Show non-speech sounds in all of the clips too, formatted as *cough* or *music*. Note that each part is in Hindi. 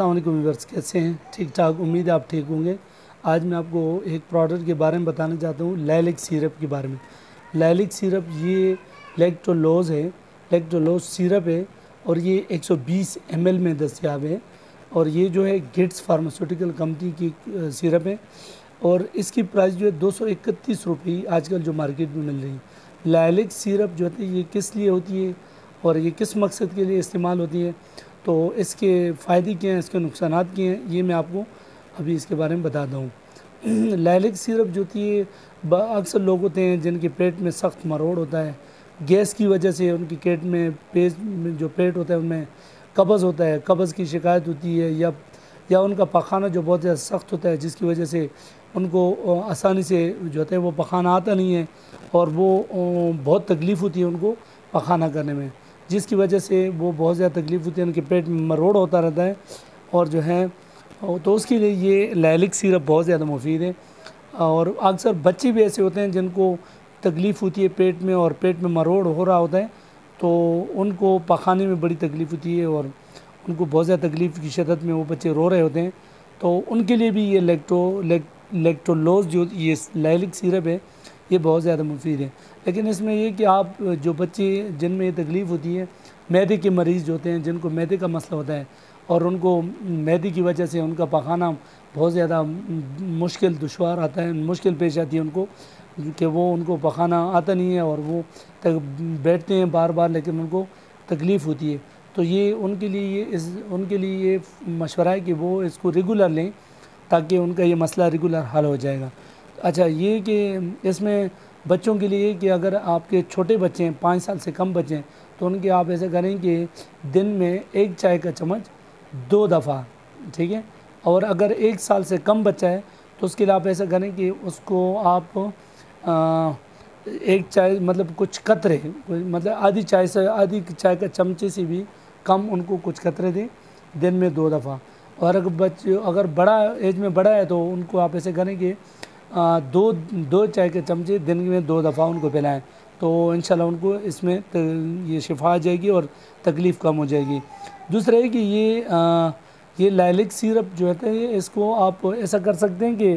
अल्लाम व्यूवर्स कैसे हैं? ठीक ठाक उम्मीद है आप ठीक होंगे। आज मैं आपको एक प्रोडक्ट के बारे में बताना चाहता हूँ, लैलिक सिरप के बारे में। लैलिक सिरप ये लेक्टोलोज है। लेक्टोलोज सिरप है और ये 120 ml में दस्तियाब है और ये जो है गेट्स फार्मास्यूटिकल कंपनी की सिरप है और इसकी प्राइस जो है दो सौ इकतीस रुपये आजकल जो मार्केट में मिल रही है। लैलिक सिरप जो है ये किस लिए होती है और ये किस मकसद के लिए इस्तेमाल होती है? तो इसके फ़ायदे क्या हैं, इसके नुकसान क्या हैं, ये मैं आपको अभी इसके बारे में बताता हूँ *clears throat* लैलिक सिरप जो थी अक्सर लोग होते हैं जिनके पेट में सख्त मरोड़ होता है। गैस की वजह से उनकी पेट में पेट जो पेट होता है उनमें कब्ज़ होता है, कब्ज़ की शिकायत होती है या या उनका पखाना जो बहुत ज़्यादा सख्त होता है जिसकी वजह से उनको आसानी से जो होता है वो पखाना आता नहीं है और वो बहुत तकलीफ़ होती है उनको पखाना करने में। जिसकी वजह से वो बहुत ज़्यादा तकलीफ़ होती है, उनके पेट में मरोड़ होता रहता है और जो है तो उसके लिए ये लैलिक सिरप बहुत ज़्यादा मुफीद है। और अक्सर बच्चे भी ऐसे होते हैं जिनको तकलीफ़ होती है पेट में और पेट में मरोड़ हो रहा होता है तो उनको पखाने में बड़ी तकलीफ़ होती है और उनको बहुत ज़्यादा तकलीफ़ की शदत में वो बच्चे रो रहे होते हैं। तो उनके लिए भी ये लेक्टो, लेक, लेक्टोलोज जो ये लैलिक सिरप है ये बहुत ज़्यादा मुफीद है। लेकिन इसमें ये कि आप जो बच्चे, जिनमें ये तकलीफ़ होती है, मैदे के मरीज़ होते हैं, जिनको मैदे का मसला होता है और उनको मैदे की वजह से उनका पखाना बहुत ज़्यादा मुश्किल दुशवार आता है, मुश्किल पेश आती है उनको कि वो उनको पखाना आता नहीं है और वो तक बैठते हैं बार बार लेकिन उनको तकलीफ़ होती है। तो ये उनके लिए ये इस, उनके लिए ये मशवरा है कि वो इसको रेगुलर लें ताकि उनका ये मसला रेगुलर हल हो जाएगा। अच्छा ये कि इसमें बच्चों के लिए कि अगर आपके छोटे बच्चे हैं पाँच साल से कम बच्चे हैं तो उनके आप ऐसे करें कि दिन में एक चाय का चम्मच दो दफ़ा ठीक है? और अगर एक साल से कम बच्चा है तो उसके लिए आप ऐसा करें कि उसको आप आ, एक चाय मतलब कुछ कतरे मतलब आधी चाय से आधी चाय का चमचे से भी कम उनको कुछ कतरे दें दिन में दो दफ़ा। और अगर बच्चे अगर बड़ा एज में बड़ा है तो उनको आप ऐसे करें कि दो दो चाय के चमचे दिन में दो दफ़ा उनको पिलाएँ तो इन उनको इसमें ये शिफा आ जाएगी और तकलीफ़ कम हो जाएगी। दूसरा है कि ये ये लाइलिक सिरप जो है ये इसको आप ऐसा कर सकते हैं कि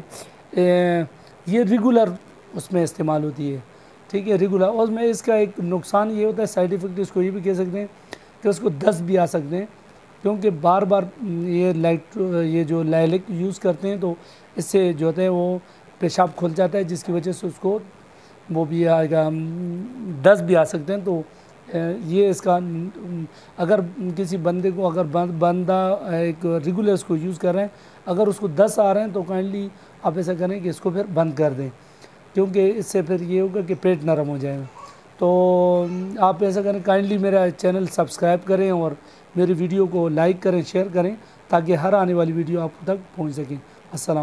ये रेगुलर उसमें इस्तेमाल होती है, ठीक है, रेगुलर। और उसमें इसका एक नुकसान ये होता है, साइड इफ़ेक्ट इसको ये भी कह सकते हैं कि उसको दस भी आ सकते हैं, क्योंकि बार बार ये लाइट, ये जो लाइलिक यूज़ करते हैं तो इससे जो होता है वो पेशाब खुल जाता है, जिसकी वजह से उसको वो भी आएगा दस भी आ सकते हैं। तो ये इसका, अगर किसी बंदे को, अगर बंदा एक रेगुलर इसको यूज़ कर रहे हैं, अगर उसको दस आ रहे हैं तो काइंडली आप ऐसा करें कि इसको फिर बंद कर दें। क्योंकि इससे फिर ये होगा कि पेट नरम हो जाएगा तो आप ऐसा करें काइंडली मेरा चैनल सब्सक्राइब करें और मेरी वीडियो को लाइक करें शेयर करें, ताकि हर आने वाली वीडियो आप तक पहुँच सकें। असल